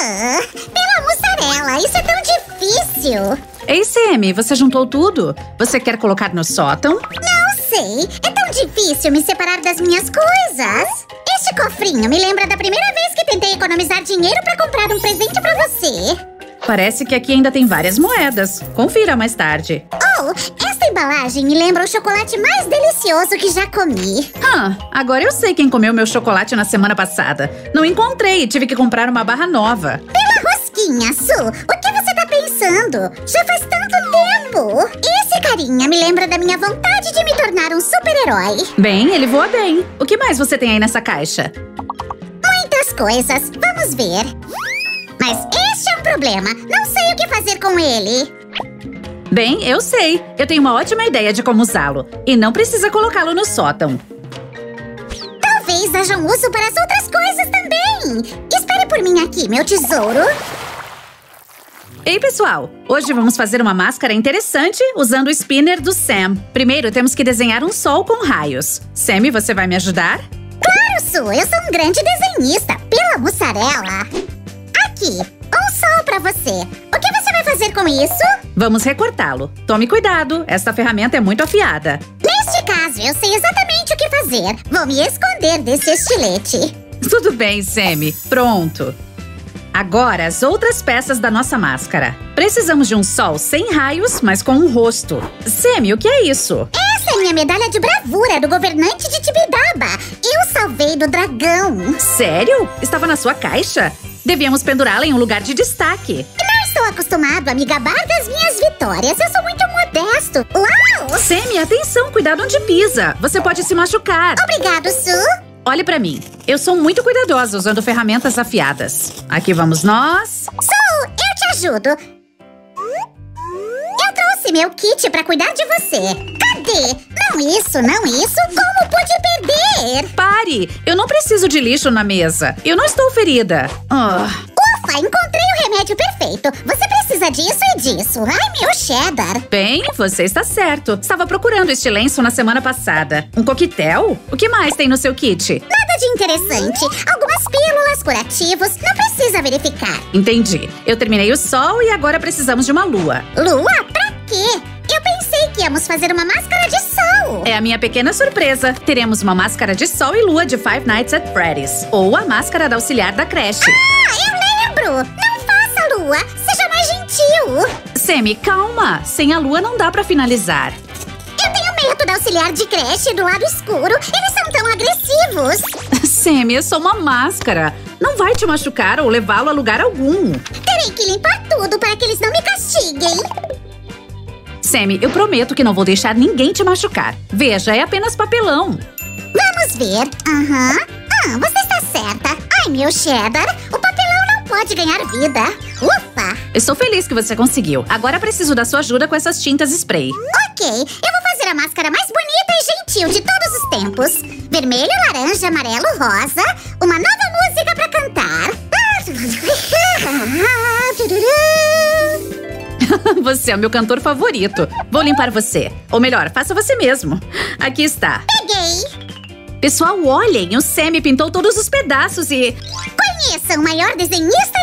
Ah, pela mussarela, isso é tão difícil. Ei, Semi, você juntou tudo? Você quer colocar no sótão? Não sei, é tão difícil me separar das minhas coisas. Este cofrinho me lembra da primeira vez que tentei economizar dinheiro para comprar um presente para você. Parece que aqui ainda tem várias moedas. Confira mais tarde. Oh, esta embalagem me lembra o chocolate mais delicioso que já comi. Ah, agora eu sei quem comeu meu chocolate na semana passada. Não encontrei e tive que comprar uma barra nova. Pela rosquinha, Su, o que você tá pensando? Já faz tanto tempo. Esse carinha me lembra da minha vontade de me tornar um super-herói. Bem, ele voa bem. O que mais você tem aí nessa caixa? Muitas coisas. Vamos ver. Mas este é um problema. Não sei o que fazer com ele. Bem, eu sei. Eu tenho uma ótima ideia de como usá-lo. E não precisa colocá-lo no sótão. Talvez haja um uso para as outras coisas também. Espere por mim aqui, meu tesouro. Ei, pessoal! Hoje vamos fazer uma máscara interessante usando o spinner do Sam. Primeiro, temos que desenhar um sol com raios. Sammy, você vai me ajudar? Claro, Su! Eu sou um grande desenhista. Pela mussarela. Aqui, um sol para você. O que você fazer com isso? Vamos recortá-lo. Tome cuidado, esta ferramenta é muito afiada. Neste caso, eu sei exatamente o que fazer. Vou me esconder desse estilete. Tudo bem, Sammy. Pronto. Agora, as outras peças da nossa máscara. Precisamos de um sol sem raios, mas com um rosto. Sammy, o que é isso? Essa é minha medalha de bravura do governante de Tibidaba. Eu salvei do dragão. Sério? Estava na sua caixa? Devíamos pendurá-la em um lugar de destaque. Estou acostumado a me gabar das minhas vitórias. Eu sou muito modesto. Uau! Sammy, atenção, cuidado onde pisa. Você pode se machucar. Obrigado, Su. Olhe pra mim. Eu sou muito cuidadosa usando ferramentas afiadas. Aqui vamos nós. Su, eu te ajudo. Eu trouxe meu kit pra cuidar de você. Cadê? Não isso, não isso. Como pude perder? Pare! Eu não preciso de lixo na mesa. Eu não estou ferida. Ah, Ufa, encontrei remédio perfeito. Você precisa disso e disso. Ai, meu cheddar. bem, você está certo. Estava procurando este lenço na semana passada. Um coquetel? O que mais tem no seu kit? Nada de interessante. Algumas pílulas, curativos. Não precisa verificar. Entendi. Eu terminei o sol e agora precisamos de uma lua. Lua, pra quê? Eu pensei que íamos fazer uma máscara de sol. É a minha pequena surpresa. Teremos uma máscara de sol e lua de Five Nights at Freddy's. Ou a máscara da auxiliar da creche. Ah, eu lembro. Não lua. Seja mais gentil. Semi, calma. Sem a lua não dá pra finalizar. Eu tenho medo da auxiliar de creche do lado escuro. Eles são tão agressivos. Semi, é só uma máscara. Não vai te machucar ou levá-lo a lugar algum. Terei que limpar tudo para que eles não me castiguem. Semi, eu prometo que não vou deixar ninguém te machucar. Veja, é apenas papelão. Vamos ver. Aham. Ah, você está certa. Ai, meu cheddar. O papelão não pode ganhar vida. Ufa. Estou feliz que você conseguiu. Agora preciso da sua ajuda com essas tintas spray. Ok, eu vou fazer a máscara mais bonita e gentil de todos os tempos. Vermelho, laranja, amarelo, rosa. Uma nova música pra cantar. Você é o meu cantor favorito. Vou limpar você. Ou melhor, faça você mesmo. Aqui está. Peguei. Pessoal, olhem, o Sammy pintou todos os pedaços e... Conheça o maior desenhista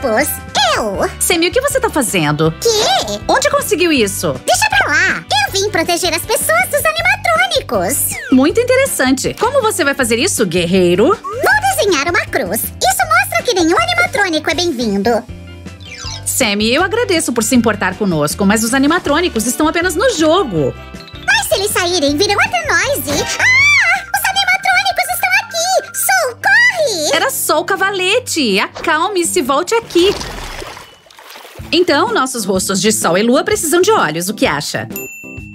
tempos. Eu. Sammy, o que você tá fazendo? Que? Onde conseguiu isso? Deixa pra lá. Eu vim proteger as pessoas dos animatrônicos. Muito interessante. Como você vai fazer isso, guerreiro? Vou desenhar uma cruz. Isso mostra que nenhum animatrônico é bem-vindo. Sammy, eu agradeço por se importar conosco, mas os animatrônicos estão apenas no jogo. Mas se eles saírem, virão até nós e... Ah! Era só o cavalete. Acalme-se, volte aqui. Então, nossos rostos de sol e lua precisam de olhos, o que acha?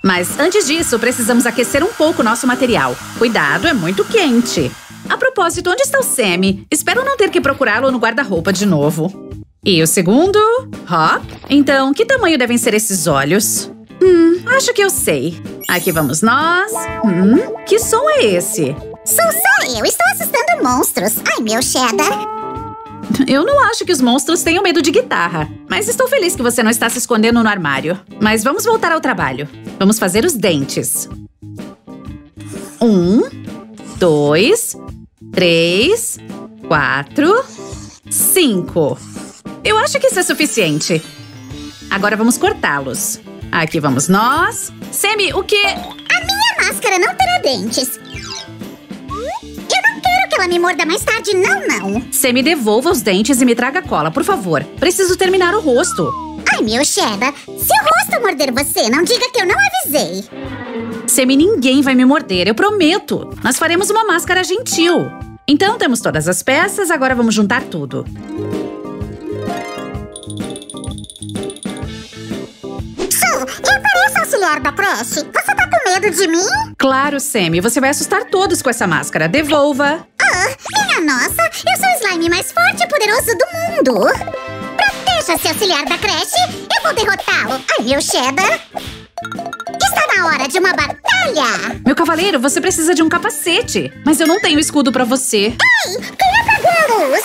Mas antes disso, precisamos aquecer um pouco nosso material. Cuidado, é muito quente. A propósito, onde está o Sammy? Espero não ter que procurá-lo no guarda-roupa de novo. E o segundo? Hop. Então, que tamanho devem ser esses olhos? Hum, acho que eu sei. Aqui vamos nós. Hum, que som é esse? Sou só eu, estou assustando monstros. Ai, meu cheddar. Eu não acho que os monstros tenham medo de guitarra. Mas estou feliz que você não está se escondendo no armário. Mas vamos voltar ao trabalho. Vamos fazer os dentes. Um, dois, três, quatro, cinco. Eu acho que isso é suficiente. Agora vamos cortá-los. Aqui vamos nós. Semi, o quê? A minha máscara não terá dentes. Que ela me morda mais tarde, não, não. Semi, devolva os dentes e me traga cola, por favor. Preciso terminar o rosto. Ai, meu Cheddar, se o rosto morder você, não diga que eu não avisei. Semi, ninguém vai me morder, eu prometo. Nós faremos uma máscara gentil. Então, temos todas as peças, agora vamos juntar tudo. Auxiliar da creche. Você tá com medo de mim? Claro, Semi, você vai assustar todos com essa máscara. Devolva. Ah, minha nossa, eu sou o slime mais forte e poderoso do mundo. Proteja-se, auxiliar da creche. Eu vou derrotá-lo. Ai, meu Cheddar. Está na hora de uma batalha. Meu cavaleiro, você precisa de um capacete. Mas eu não tenho escudo pra você. Ei, quem apagou a luz?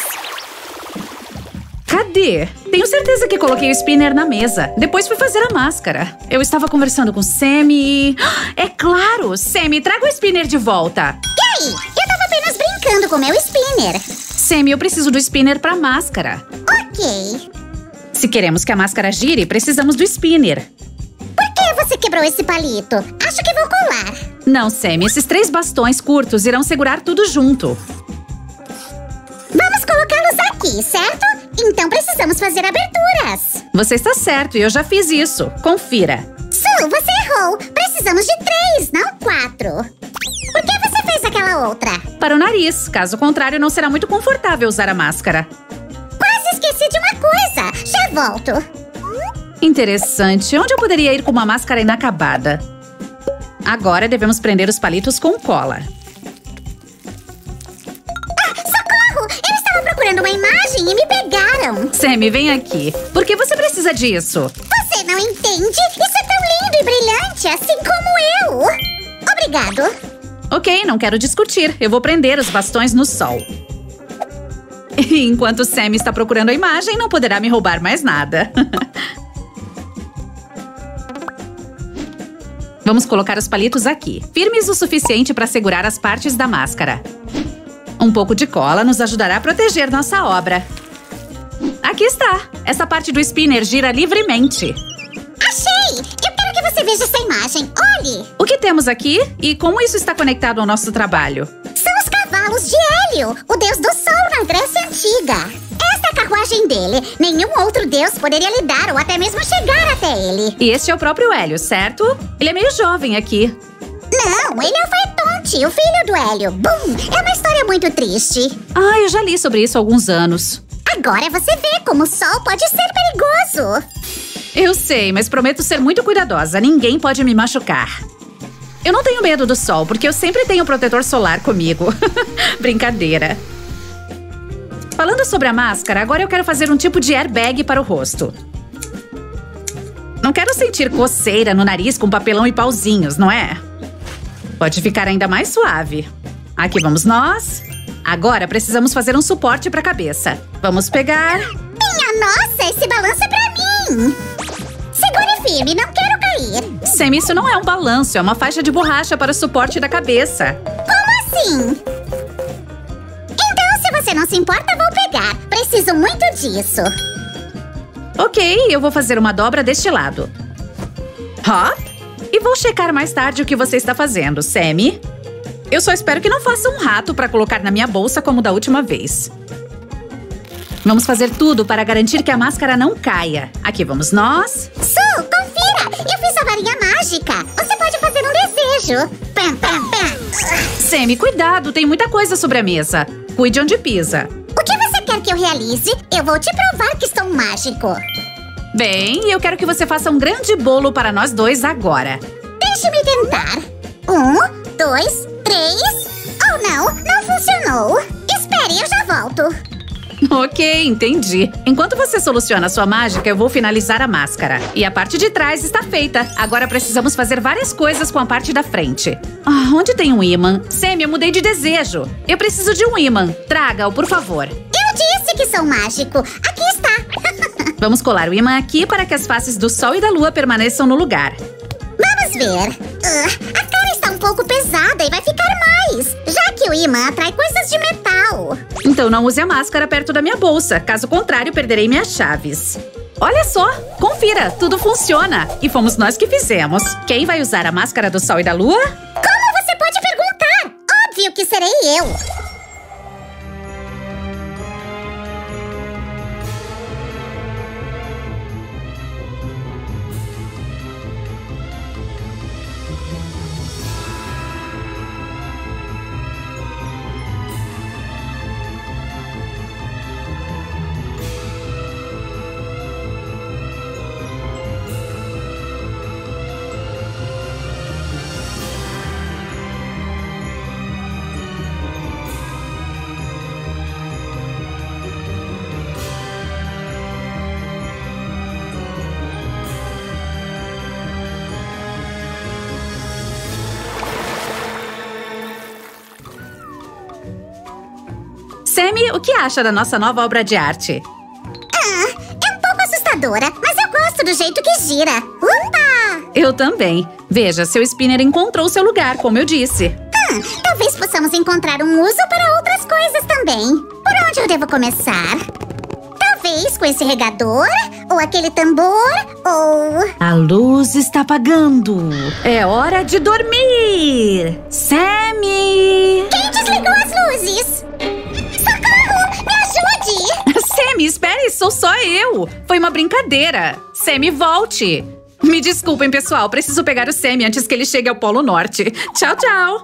Cadê? Tenho certeza que coloquei o spinner na mesa. Depois fui fazer a máscara. Eu estava conversando com Semi e... É claro! Semi, traga o spinner de volta. E aí? Eu tava apenas brincando com meu spinner. Semi, eu preciso do spinner pra máscara. Ok. Se queremos que a máscara gire, precisamos do spinner. Por que você quebrou esse palito? Acho que vou colar. Não, Semi, esses três bastões curtos irão segurar tudo junto. Vamos colocá-los aqui, certo? Então precisamos fazer aberturas. Você está certo e eu já fiz isso. Confira. Sul, você errou. Precisamos de três, não quatro. Por que você fez aquela outra? Para o nariz. Caso contrário, não será muito confortável usar a máscara. Quase esqueci de uma coisa. Já volto. Interessante. Onde eu poderia ir com uma máscara inacabada? Agora devemos prender os palitos com cola. Imagem e me pegaram. Sammy, vem aqui. Por que você precisa disso? Você não entende? Isso é tão lindo e brilhante, assim como eu. Obrigado. Ok, não quero discutir. Eu vou prender os bastões no sol. Enquanto Sammy está procurando a imagem, não poderá me roubar mais nada. Vamos colocar os palitos aqui, firmes o suficiente para segurar as partes da máscara. Um pouco de cola nos ajudará a proteger nossa obra. Aqui está! Essa parte do spinner gira livremente. Achei! Eu quero que você veja essa imagem. Olhe! O que temos aqui e como isso está conectado ao nosso trabalho? São os cavalos de Hélio, o deus do sol na Grécia Antiga. Esta é a carruagem dele. Nenhum outro deus poderia lidar ou até mesmo chegar até ele. E este é o próprio Hélio, certo? Ele é meio jovem aqui. Não, ele é o O filho do Hélio. Bum! É uma história muito triste. Ah, eu já li sobre isso há alguns anos. Agora você vê como o sol pode ser perigoso. Eu sei, mas prometo ser muito cuidadosa. Ninguém pode me machucar. Eu não tenho medo do sol, porque eu sempre tenho protetor solar comigo. Brincadeira. Falando sobre a máscara, agora eu quero fazer um tipo de airbag para o rosto. Não quero sentir coceira no nariz com papelão e pauzinhos, não é? Pode ficar ainda mais suave. Aqui vamos nós. Agora precisamos fazer um suporte para a cabeça. Vamos pegar... Minha nossa, esse balanço é pra mim. Segure firme, não quero cair. Sam, isso não é um balanço, é uma faixa de borracha para o suporte da cabeça. Como assim? Então, se você não se importa, vou pegar. Preciso muito disso. Ok, eu vou fazer uma dobra deste lado. Hop. E vou checar mais tarde o que você está fazendo, Sammy. Eu só espero que não faça um rato para colocar na minha bolsa como da última vez. Vamos fazer tudo para garantir que a máscara não caia. Aqui vamos nós. Su, confira! Eu fiz a varinha mágica. Você pode fazer um desejo. Pam, pam, pam. Sammy, cuidado, tem muita coisa sobre a mesa. Cuide onde pisa. O que você quer que eu realize? Eu vou te provar que estou mágico. Bem, eu quero que você faça um grande bolo para nós dois agora. Deixe-me tentar. Um, dois, três. Oh, não, não funcionou. Espere, eu já volto. Ok, entendi. Enquanto você soluciona a sua mágica, eu vou finalizar a máscara. E a parte de trás está feita. Agora precisamos fazer várias coisas com a parte da frente. Ah, onde tem um imã? Sam, eu mudei de desejo. Eu preciso de um imã. Traga-o, por favor. Eu disse que sou mágico. Aqui. Vamos colar o imã aqui para que as faces do sol e da lua permaneçam no lugar. Vamos ver. Uh, a cara está um pouco pesada e vai ficar mais. Já que o imã atrai coisas de metal. Então não use a máscara perto da minha bolsa. Caso contrário, perderei minhas chaves. Olha só, confira, tudo funciona. E fomos nós que fizemos. Quem vai usar a máscara do sol e da lua? Como você pode perguntar? Óbvio que serei eu. Sammy, o que acha da nossa nova obra de arte? Ah, é um pouco assustadora, mas eu gosto do jeito que gira. Upa! Eu também. Veja, seu spinner encontrou seu lugar, como eu disse. Ah, talvez possamos encontrar um uso para outras coisas também. Por onde eu devo começar? Talvez com esse regador, ou aquele tambor, ou... A luz está apagando. É hora de dormir. Sammy! Quem desligou as luzes? Sammy, espere, sou só eu. Foi uma brincadeira. Sammy, volte. Me desculpem, pessoal. Preciso pegar o Sammy antes que ele chegue ao Polo Norte. Tchau, tchau.